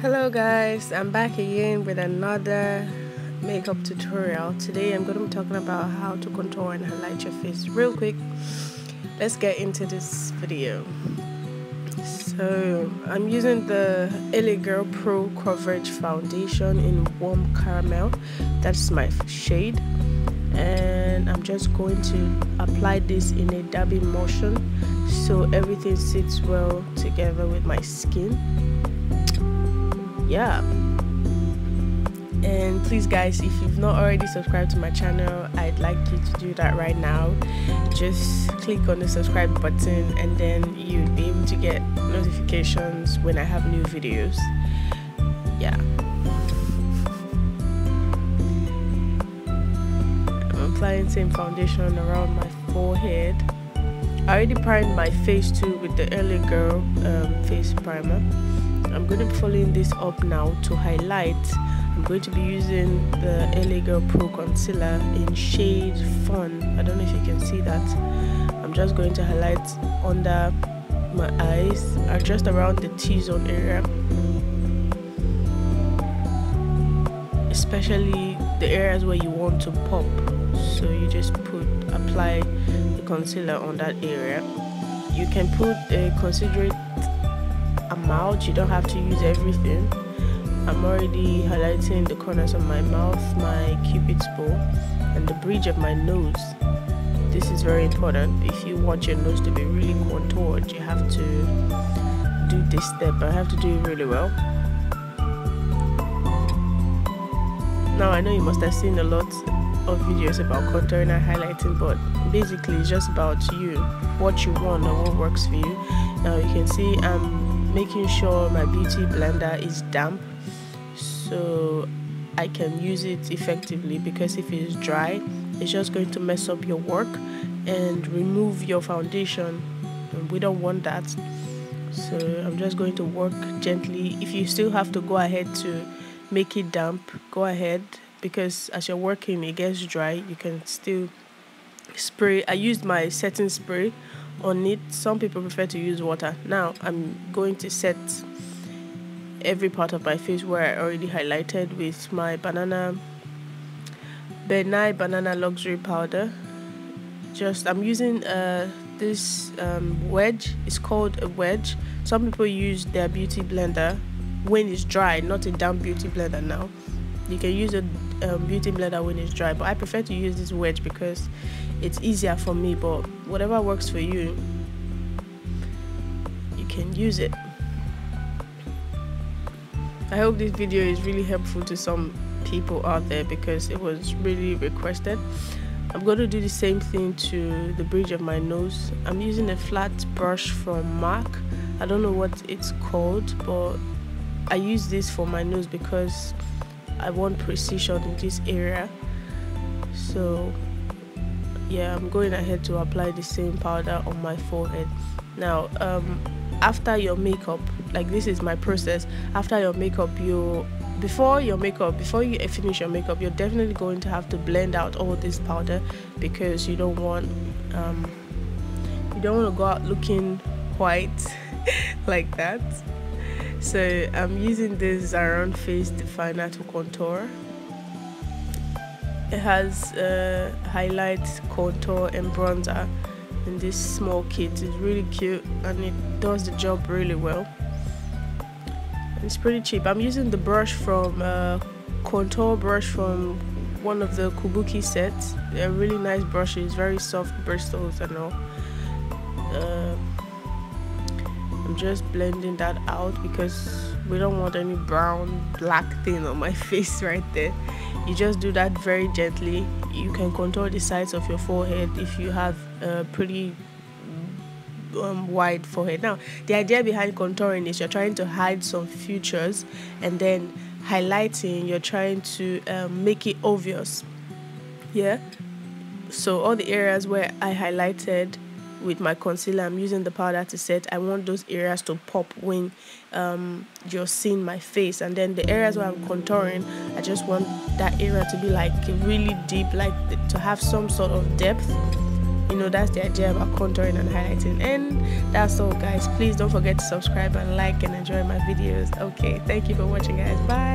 Hello guys, I'm back again with another makeup tutorial. Today I'm going to be talking about how to contour and highlight your face real quick. Let's get into this video. So I'm using the LA Girl Pro Coverage Foundation in Warm Caramel. That's my shade. And I'm just going to apply this in a dabbing motion so everything sits well together with my skin yeah. And please guys if you've not already subscribed to my channel i'd like you to do that right now. Just click on the subscribe button and then you'll be able to get notifications when i have new videos. Yeah. I'm applying same foundation around my forehead. I already primed my face too with the LA Girl um, face primer I'm going to be following this up now to highlight I'm going to be using the LA Girl Pro Concealer in shade Fun. I don't know if you can see that. I'm just going to highlight under my eyes or just around the T-zone area. Especially the areas where you want to pop. So you just put apply the concealer on that area. You can put a considerate amount you don't have to use everything. I'm already highlighting the corners of my mouth my cupid's bow and the bridge of my nose. This is very important. If you want your nose to be really contoured you have to do this step. I have to do it really well. Now I know you must have seen a lot of videos about contouring and highlighting but basically it's just about you what you want and what works for you. Now you can see I'm making sure my beauty blender is damp so I can use it effectively because if it is dry it's just going to mess up your work and remove your foundation and we don't want that. So I'm just going to work gently. If you still have to go ahead to make it damp go ahead because as you're working it gets dry you can still spray I used my setting spray on it. Some people prefer to use water. Now i'm going to set every part of my face where i already highlighted with my banana Ben Nye banana luxury powder. Just i'm using uh this um, wedge. It's called a wedge. Some people use their beauty blender when it's dry not a damp beauty blender now. You can use a um, beauty blender when it's dry but I prefer to use this wedge because it's easier for me but whatever works for you you can use it. I hope this video is really helpful to some people out there because it was really requested. I'm going to do the same thing to the bridge of my nose. I'm using a flat brush from MAC. I don't know what it's called but I use this for my nose because I want precision in this area. So yeah I'm going ahead to apply the same powder on my forehead. Now um, after your makeup like this is my process. After your makeup you before your makeup before you finish your makeup you're definitely going to have to blend out all this powder because you don't want um, you don't want to go out looking white like that. So I'm using this Zaron Face Definer to contour it has a highlight contour and bronzer in this small kit it's really cute and it does the job really well. It's pretty cheap. I'm using the brush from uh, contour brush from one of the Kabuki sets. They're really nice brushes very soft bristles and all. Uh, I'm just blending that out because we don't want any brown black thing on my face right there you just do that very gently. You can contour the sides of your forehead if you have a pretty um, wide forehead. Now the idea behind contouring is you're trying to hide some features and then highlighting you're trying to um, make it obvious. Yeah? So all the areas where I highlighted with my concealer i'm using the powder to set. I want those areas to pop when um, you're seeing my face. And then the areas where i'm contouring i just want that area to be like really deep like to have some sort of depth. You know that's the idea about contouring and highlighting. And that's all guys. Please don't forget to subscribe and like and enjoy my videos. Okay thank you for watching guys. Bye